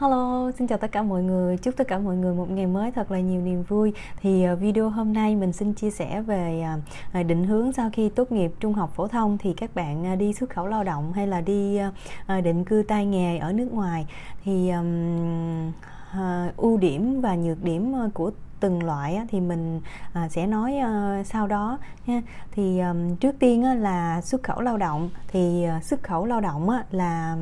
Hello, xin chào tất cả mọi người. Chúc tất cả mọi người một ngày mới thật là nhiều niềm vui. Thì à, video hôm nay mình xin chia sẻ về à, à, định hướng sau khi tốt nghiệp trung học phổ thông thì các bạn đi xuất khẩu lao động hay là đi định cư tay nghề ở nước ngoài thì um, ưu điểm và nhược điểm của từng loại thì mình sẽ nói sau đó ha thì trước tiên là xuất khẩu lao động thì xuất khẩu lao động là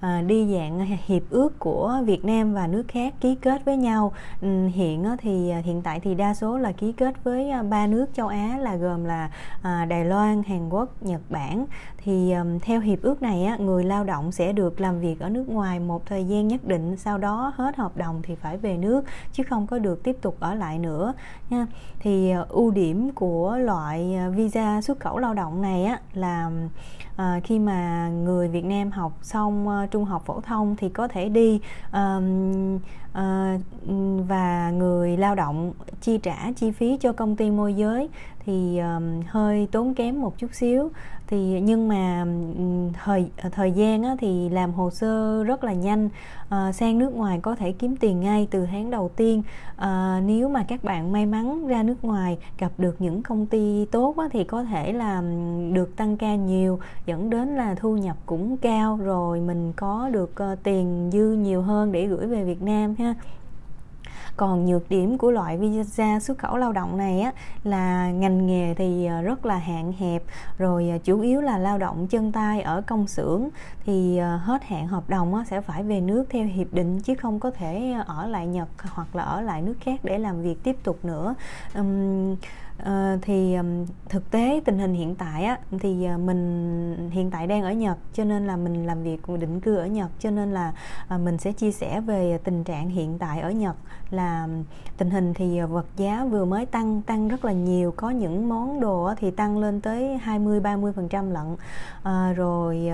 À, đi dạng hiệp ước của Việt Nam và nước khác ký kết với nhau. Ừ, hiện thì à, hiện tại thì đa số là ký kết với à, ba nước châu Á là gồm là Đài Loan, Hàn Quốc, Nhật Bản thì um, theo hiệp ước này á, người lao động sẽ được làm việc ở nước ngoài một thời gian nhất định sau đó hết hợp đồng thì phải về nước chứ không có được tiếp tục ở lại nữa nha. Thì uh, ưu điểm của loại ờ, visa xuất khẩu lao động này á, là uh, khi mà người Việt Nam học xong uh, trung học phổ thông thì có thể đi um, uh, và người lao động chi trả chi phí cho công ty môi giới thì um, hơi tốn kém một chút xíu. Thì nhưng mà thời thời gian á, thì làm hồ sơ rất là nhanh. Ờ, sang nước ngoài có thể kiếm tiền ngay từ tháng đầu tiên. Ờ, nếu mà các bạn may mắn ra nước ngoài gặp được những công ty tốt á, thì có thể là được tăng ca nhiều dẫn đến là thu nhập cũng cao. Rồi mình có được uh, tiền dư nhiều hơn để gửi về Việt Nam ha còn nhược điểm của loại visa xuất khẩu lao động này á, là ngành nghề thì ờ, rất là hạn hẹp. Rồi ờ, chủ yếu là lao động chân tay ở công xưởng. Thì ờ, hết hạn hợp đồng á, sẽ phải về nước theo hiệp định chứ không có thể ở lại Nhật hoặc là ở lại nước khác để làm việc tiếp tục nữa. Um, À, thì thực tế tình hình hiện tại á thì ờ, mình hiện tại đang ở Nhật cho nên là mình làm việc định cư ở Nhật cho nên là ờ, mình sẽ chia sẻ về tình trạng hiện tại ở Nhật. Là tình hình thì vật giá vừa mới tăng tăng rất là nhiều có những món đồ thì tăng lên tới 20 30 phần trăm lận. À, rồi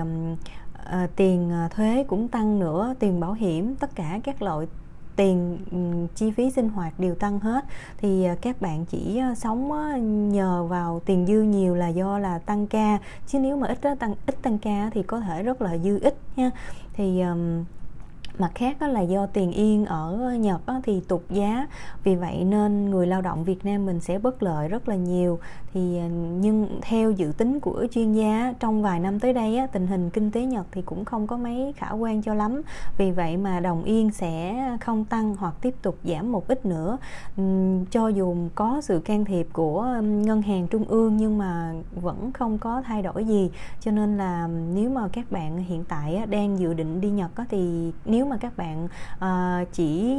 à, tiền thuế cũng tăng nữa tiền bảo hiểm tất cả các loại tiền ừ, chi phí sinh hoạt đều tăng hết. Thì ờ, các bạn chỉ ờ, sống ờ, nhờ vào tiền dư nhiều là do là tăng ca. Chứ nếu mà ít tăng ít tăng ca thì có thể rất là dư ít nha. Thì mặt khác đó là do tiền yên ở Nhật thì tụt giá. Vì vậy nên người lao động Việt Nam mình sẽ bất lợi rất là nhiều. Thì à, nhưng theo dự tính của chuyên gia trong vài năm tới đây tình hình kinh tế Nhật thì cũng không có mấy khả quan cho lắm. Vì vậy mà đồng yên sẽ không tăng hoặc tiếp tục giảm một ít nữa. Cho dù có sự can thiệp của ngân hàng trung ương nhưng mà vẫn không có thay đổi gì. Cho nên là nếu mà các bạn hiện tại đang dự định đi Nhật thì nếu mà các bạn uh, chỉ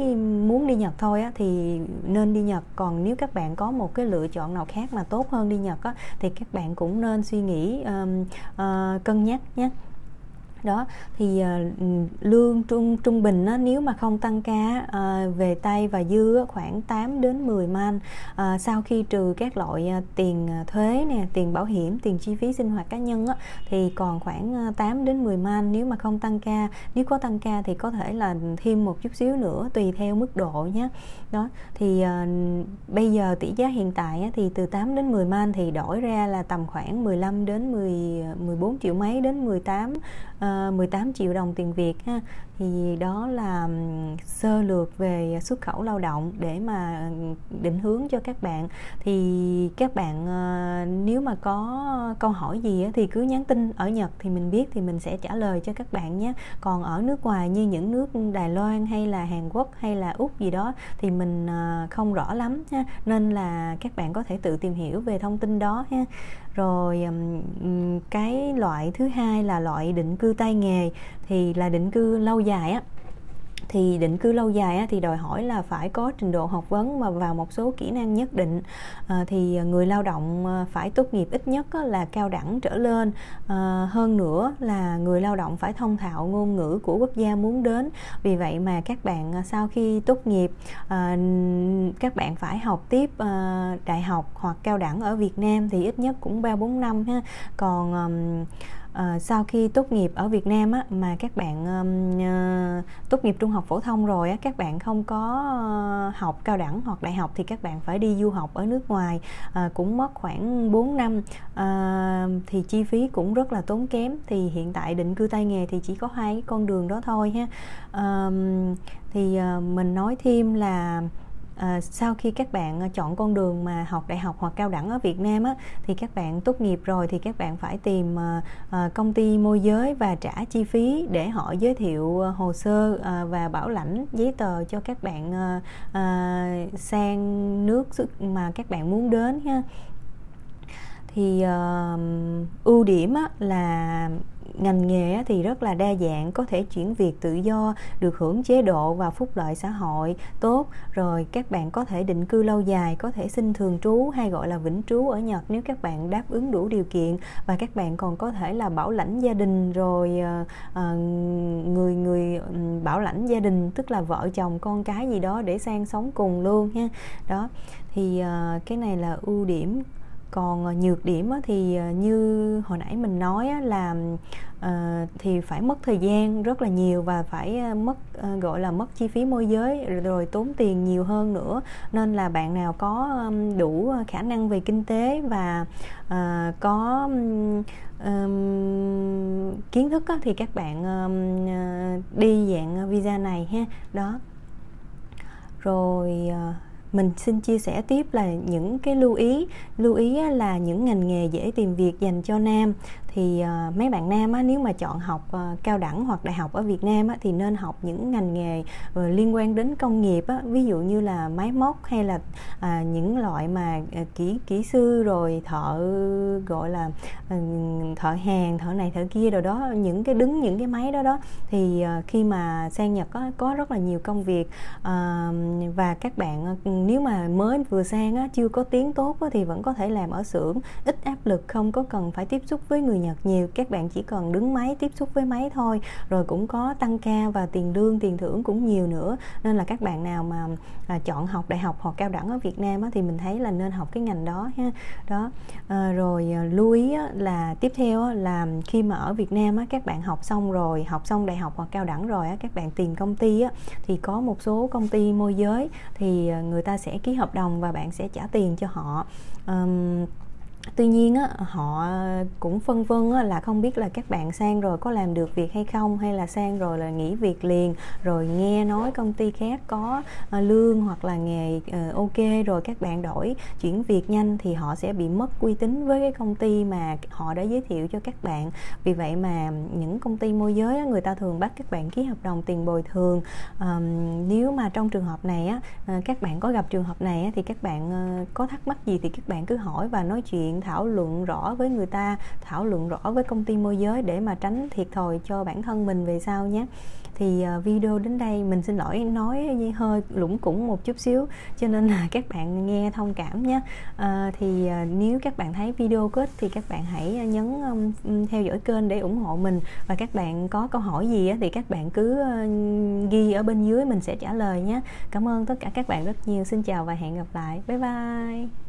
muốn đi Nhật thôi á, thì nên đi Nhật. Còn nếu các bạn có một cái lựa chọn nào khác mà tốt hơn đi Nhật á, thì các bạn cũng nên suy nghĩ um, uh, cân nhắc nhé đó thì uh, lương trung trung bình á, nếu mà không tăng ca uh, về tay và dư á, khoảng 8 đến 10 man uh, sau khi trừ các loại uh, tiền thuế nè tiền bảo hiểm tiền chi phí sinh hoạt cá nhân á, thì còn khoảng 8 đến 10 man nếu mà không tăng ca. Nếu có tăng ca thì có thể là thêm một chút xíu nữa tùy theo mức độ nhé đó thì uh, bây giờ tỷ giá hiện tại á, thì từ 8 đến 10 man thì đổi ra là tầm khoảng 15 đến 10 14 triệu mấy đến 18 uh, 18 triệu đồng tiền Việt ha. Thì đó là sơ lược về xuất khẩu lao động để mà định hướng cho các bạn. Thì các bạn ờ, nếu mà có câu hỏi gì thì cứ nhắn tin ở Nhật thì mình biết thì mình sẽ trả lời cho các bạn nhé. Còn ở nước ngoài như những nước Đài Loan hay là Hàn Quốc hay là Úc gì đó thì mình ờ, không rõ lắm ha. Nên là các bạn có thể tự tìm hiểu về thông tin đó ha rồi cái loại thứ hai là loại định cư tay nghề, thì là định cư lâu dài á thì định cư lâu dài thì đòi hỏi là phải có trình độ học vấn mà vào một số kỹ năng nhất định. Ờ, thì người lao động ờ, phải tốt nghiệp ít nhất là cao đẳng trở lên. Ờ, hơn nữa là người lao động phải thông thạo ngôn ngữ của quốc gia muốn đến. Vì vậy mà các bạn sau khi tốt nghiệp các bạn phải học tiếp đại học hoặc cao đẳng ở Việt Nam thì ít nhất cũng ba bốn năm ha. Còn uh, sau khi tốt nghiệp ở Việt Nam á, mà các bạn uh, tốt nghiệp trung học phổ thông rồi á, các bạn không có uh, học cao đẳng hoặc đại học thì các bạn phải đi du học ở nước ngoài uh, cũng mất khoảng 4 năm. Uh, thì chi phí cũng rất là tốn kém. Thì hiện tại định cư tay nghề thì chỉ có hai cái con đường đó thôi ha. Uh, thì uh, mình nói thêm là à, sau khi các bạn ờ, chọn con đường mà học đại học hoặc cao đẳng ở Việt Nam á, thì các bạn tốt nghiệp rồi thì các bạn phải tìm à, công ty môi giới và trả chi phí để họ giới thiệu hồ sơ à, và bảo lãnh giấy tờ cho các bạn à, à, sang nước mà các bạn muốn đến ha. Thì uh, ưu điểm á, là ngành nghề thì rất là đa dạng, có thể chuyển việc tự do, được hưởng chế độ và phúc lợi xã hội tốt. Rồi các bạn có thể định cư lâu dài, có thể xin thường trú hay gọi là vĩnh trú ở Nhật nếu các bạn đáp ứng đủ điều kiện. Và các bạn còn có thể là bảo lãnh gia đình, rồi ờ, ờ, người người bảo lãnh gia đình, tức là vợ chồng, con cái gì đó để sang sống cùng luôn ha. Đó, thì ờ, cái này là ưu điểm còn ờ, nhược điểm thì ờ, như hồi nãy mình nói là ờ, thì phải mất thời gian rất là nhiều và phải mất gọi là mất chi phí môi giới rồi tốn tiền nhiều hơn nữa. Nên là bạn nào có đủ khả năng về kinh tế và có kiến thức thì các bạn đi dạng visa này ha. Đó. Rồi mình xin chia sẻ tiếp là những cái lưu ý. Lưu ý là những ngành nghề dễ tìm việc dành cho nam. Thì ờ, mấy bạn nam á, nếu mà chọn học ờ, cao đẳng hoặc đại học ở Việt Nam á, thì nên học những ngành nghề ờ, liên quan đến công nghiệp á, ví dụ như là máy móc hay là à, những loại mà kỹ kỹ sư rồi thợ gọi là thợ hàng thợ này thợ kia rồi đó những cái đứng những cái máy đó đó. Thì khi mà sang Nhật á, có rất là nhiều công việc và các bạn nếu mà mới vừa sang á, chưa có tiếng tốt á, thì vẫn có thể làm ở xưởng. Ít áp lực không có cần phải tiếp xúc với người Nhật nhiều. Các bạn chỉ cần đứng máy tiếp xúc với máy thôi. Rồi cũng có tăng ca và tiền lương tiền thưởng cũng nhiều nữa. Nên là các bạn nào mà à, chọn học đại học hoặc cao đẳng ở Việt Nam á, thì mình thấy là nên học cái ngành đó ha. Đó. À, rồi à, lưu ý á, là tiếp theo á, là khi mà ở Việt Nam á, các bạn học xong rồi học xong đại học hoặc cao đẳng rồi á, các bạn tìm công ty á, thì có một số công ty môi giới. Thì à, người ta ta sẽ ký hợp đồng và bạn sẽ trả tiền cho họ. Um, tuy nhiên á, họ cũng phân vân á, là không biết là các bạn sang rồi có làm được việc hay không hay là sang rồi là nghỉ việc liền rồi nghe nói công ty khác có uh, lương hoặc là nghề uh, ok rồi các bạn đổi chuyển việc nhanh thì họ sẽ bị mất uy tín với cái công ty mà họ đã giới thiệu cho các bạn. Vì vậy mà những công ty môi giới á, người ta thường bắt các bạn ký hợp đồng tiền bồi thường. Um, nếu mà trong trường hợp này á, ờ, các bạn có gặp trường hợp này á, thì các bạn uh, có thắc mắc gì thì các bạn cứ hỏi và nói chuyện thảo luận rõ với người ta thảo luận rõ với công ty môi giới để mà tránh thiệt thòi cho bản thân mình về sau nhé. Thì ờ, video đến đây mình xin lỗi nói hơi lũng củng một chút xíu cho nên là các bạn nghe thông cảm nhé. À, thì ờ, nếu các bạn thấy video kết thì các bạn hãy nhấn um, theo dõi kênh để ủng hộ mình. Và các bạn có câu hỏi gì thì các bạn cứ ghi ở bên dưới mình sẽ trả lời nhé. Cảm ơn tất cả các bạn rất nhiều. Xin chào và hẹn gặp lại. Bye bye.